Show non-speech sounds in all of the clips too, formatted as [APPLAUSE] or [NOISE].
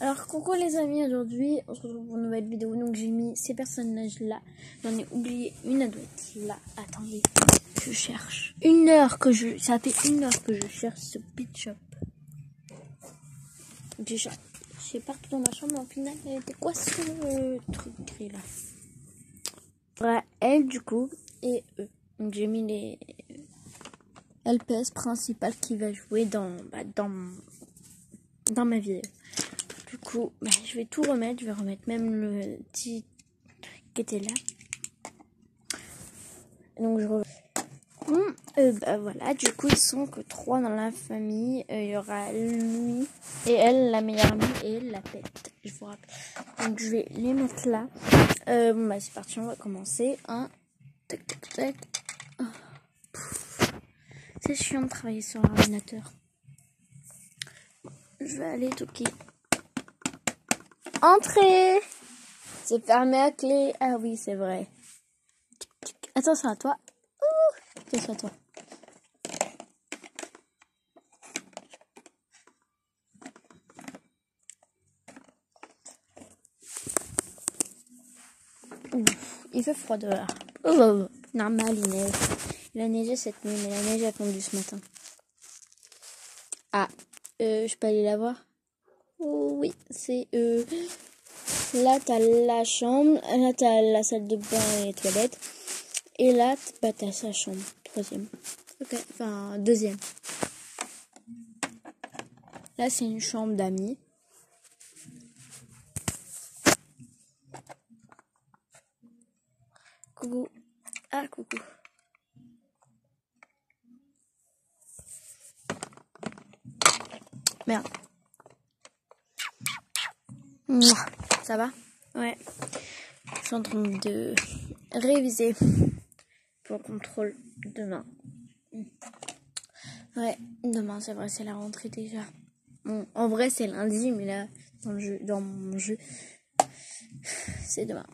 Alors coucou les amis, aujourd'hui on se retrouve pour une nouvelle vidéo. Donc j'ai mis ces personnages là. J'en ai oublié une, elle doit être là. Attendez, je cherche. Une heure que je... Ça fait une heure que je cherche ce pitch up. J'ai cherché partout dans ma chambre, mais au final, elle était quoi ce truc gris là Voilà, elle du coup, et eux. Donc j'ai mis les LPS principales qui va jouer dans, bah, dans, dans ma vidéo. Coup, bah, je vais tout remettre. Je vais remettre même le petit qui était là. Donc, je reviens. Hum, euh, bah, voilà, du coup, ils sont que trois dans la famille. Euh, il y aura lui et elle, la meilleure amie, et la pète. Je vous rappelle. Donc, je vais les mettre là. Euh, bah, c'est parti, on va commencer. Tac, tac. Oh. C'est chiant de travailler sur l'ordinateur. Je vais aller toquer. Entrez C'est fermé à clé. Ah oui, c'est vrai. Attention à toi. Ouh, attention à toi. Ouf, il fait froid dehors. Oh, normal, il neige. Il a neigé cette nuit, mais la neige a fondu ce matin. Ah, euh, je peux aller la voir? Oui, c'est euh, là t'as la chambre, là t'as la salle de bain et les toilettes, et là bah t'as sa chambre, troisième. Ok, enfin deuxième. Là c'est une chambre d'amis. Coucou. Ah coucou. Merde. Ça va Ouais. Je suis en train de réviser pour le contrôle demain. Ouais, demain c'est vrai, c'est la rentrée déjà. Bon, en vrai c'est lundi, mais là, dans, le jeu, dans mon jeu, c'est demain.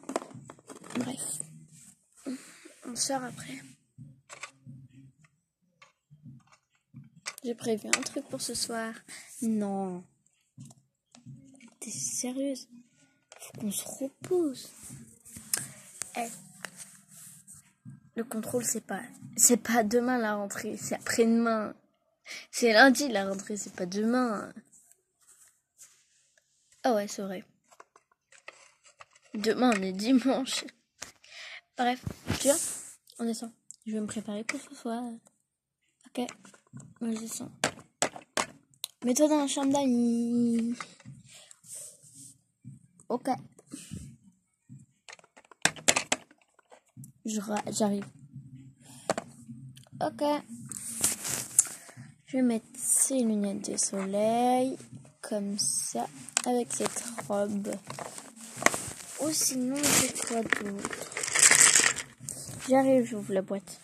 Bref. On sort après. J'ai prévu un truc pour ce soir. Non. T'es sérieuse? Faut qu'on se repose. Eh. Le contrôle, c'est pas, c'est pas demain la rentrée, c'est après-demain. C'est lundi la rentrée, c'est pas demain. Ah ouais, c'est vrai. Demain, on est dimanche. Bref, tu vois, on descend. Je vais me préparer pour ce soir. Ok, moi je descends. Mets-toi dans la chambre d'amis. Ok. J'arrive. Ok. Je vais mettre ces lunettes de soleil comme ça avec cette robe. Ou sinon, j'ai quoi d'autre? J'arrive, j'ouvre la boîte.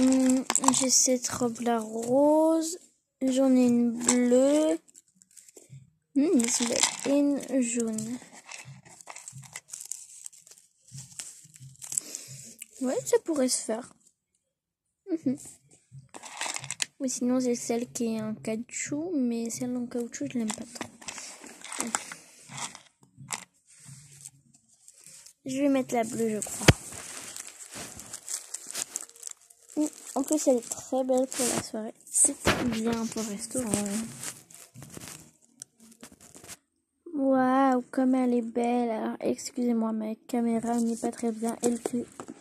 Hum, j'ai cette robe là rose. J'en ai une bleue. Hum, une jaune. Ouais, ça pourrait se faire. Mhm. Oui, sinon j'ai celle qui est en caoutchouc, mais celle en caoutchouc, je l'aime pas trop. Je vais mettre la bleue, je crois. En plus, elle est très belle pour la soirée. C'est bien pour le restaurant. Waouh, comme elle est belle. Alors, excusez-moi, ma caméra n'est pas très bien. Elle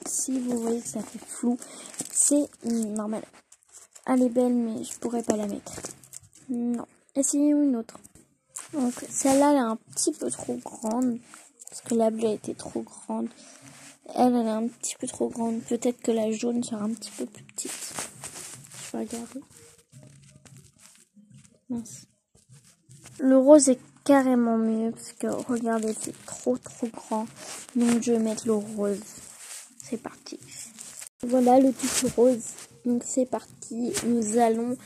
si vous voyez que ça fait flou, c'est normal. Elle est belle, mais je pourrais pas la mettre. Non. Essayons une autre. Donc, celle-là, elle est un petit peu trop grande. Parce que la bleue a été trop grande. Elle, elle est un petit peu trop grande. Peut-être que la jaune sera un petit peu plus petite. Je vais regarder. Mince. Le rose est carrément mieux parce que regardez, c'est trop trop grand. Donc je vais mettre le rose. C'est parti. Voilà le tout rose. Donc c'est parti. Nous allons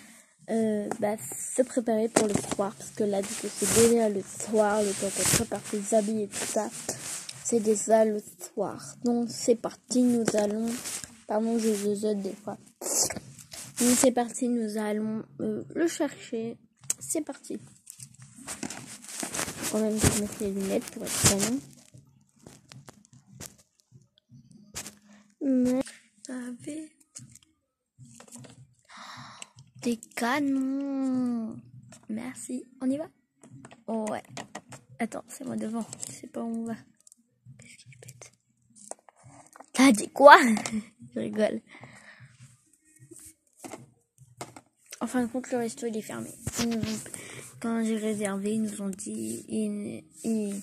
euh, bah, se préparer pour le soir parce que là du coup c'est déjà le soir, le temps qu'on prépare ses habits et tout ça. C'est déjà le soir. Donc c'est parti. Nous allons. Pardon, je zozote des fois. Donc c'est parti. Nous allons euh, le chercher. C'est parti. quand même je les lunettes pour être canon. Mais avait des canons. Merci. On y va? Oh, Ouais. Attends, c'est moi devant. Je sais pas où on va. Qu'est-ce qu'il pète T'as dit quoi? [LAUGHS] Je rigole. En fin de compte, le resto il est fermé. quand j'ai réservé, ils nous ont dit, il,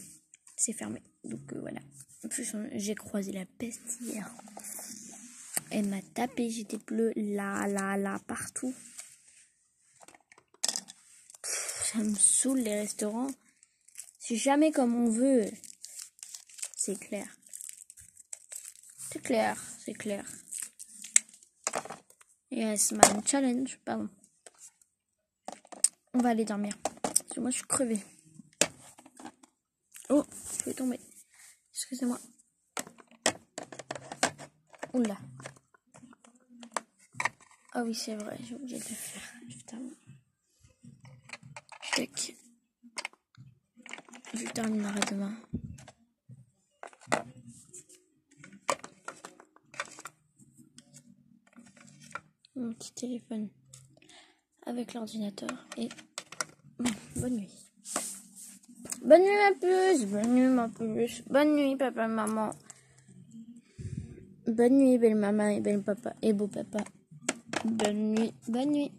c'est fermé. Donc euh, voilà. En plus, j'ai croisé la peste hier. Elle m'a tapé, j'étais bleu là, là, là, partout. ça me saoule les restaurants. C'est jamais comme on veut. C'est clair. C'est clair, c'est clair. Yes, man, challenge, pardon. On va aller dormir. Parce que moi, je suis crevée. Oh, je vais tomber. Excusez-moi. Oula. Ah oui, c'est vrai, j'ai oublié de le faire. Putain. Check. Je terminerai demain. Mon petit téléphone avec l'ordinateur et bonne nuit. Bonne nuit ma puce, bonne nuit ma puce, bonne nuit papa maman. Bonne nuit belle maman et belle papa et beau papa. Bonne nuit, bonne nuit.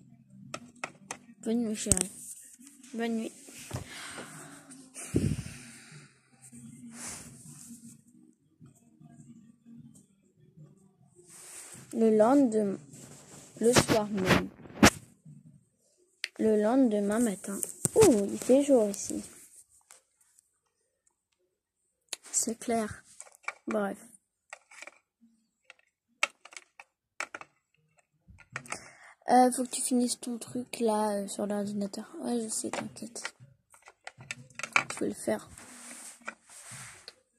Bonne nuit chérie. Bonne nuit. Le lendemain, le soir même. Le lendemain matin. Ouh, il fait jour ici. C'est clair. Bref. Euh, faut que tu finisses ton truc là euh, sur l'ordinateur. Ouais, je sais, t'inquiète. Je vais le faire.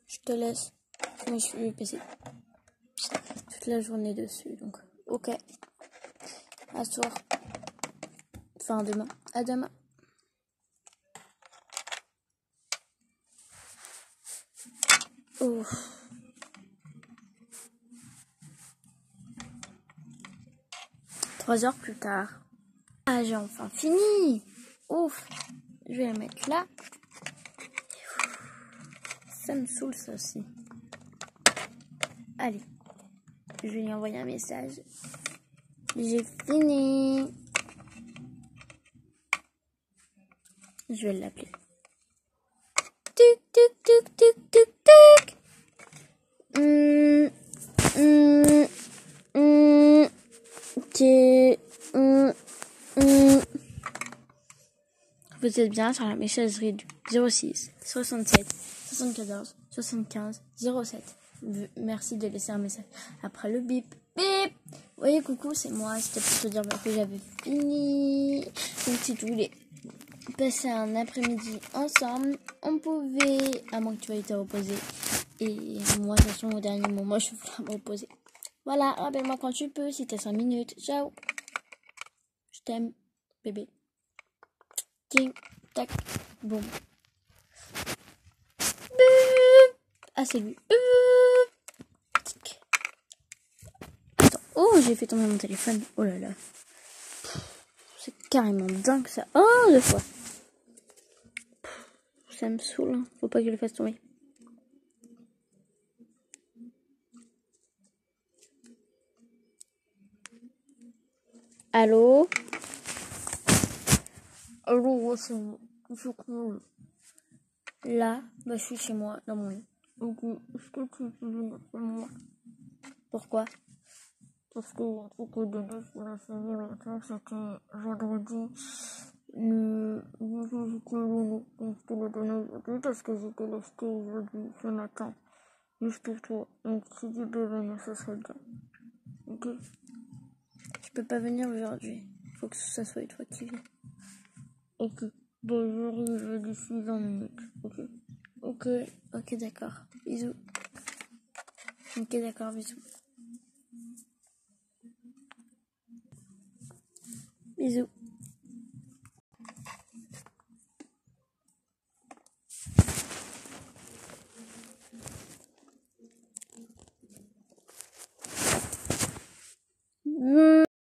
Je te laisse. Moi, je suis PC. Toute la journée dessus, donc. Ok. À soir. Enfin, demain. À demain. Oh. Trois heures plus tard. Ah, j'ai enfin fini. Ouf. Je vais la mettre là. Ça me saoule ça aussi. Allez. Je vais lui envoyer un message. J'ai fini. Je vais l'appeler. Vous êtes bien sur la messagerie du 06 67 74 75 07. Merci de laisser un message après le bip. Bip Oui, coucou, c'est moi. C'était pour te dire que j'avais fini. Donc, si tu voulais passer un après-midi ensemble, on pouvait, à moins que tu veuilles te reposer. Et moi, de toute façon, au dernier moment, je voulais me reposer. Voilà, rappelle-moi quand tu peux, si t'as 5 minutes. Ciao. Je t'aime, bébé. Tac, boum. Ah, c'est lui. Attends. Oh, j'ai fait tomber mon téléphone. Oh là là. C'est carrément dingue ça. Oh, deux fois. Ça me saoule. Hein. Faut pas que je le fasse tomber. Allô? Allô, c'est Là, bah, je suis chez moi, dans mon lit. est-ce que tu peux venir chez moi? Pourquoi? Parce que le truc que donné sur la famille longtemps, c'était vendredi. Le visiter le donc je te le donner aujourd'hui parce que j'étais resté aujourd'hui ce matin. Juste pour toi. Donc si tu peux venir, ce serait bien. Ok Je peux pas venir aujourd'hui. Faut que ce soit toi qui viens. Ok. Bonjour, je d'ici 20 minutes. Ok. Ok. Ok, d'accord. Bisous. Ok, d'accord, bisous. Bisous.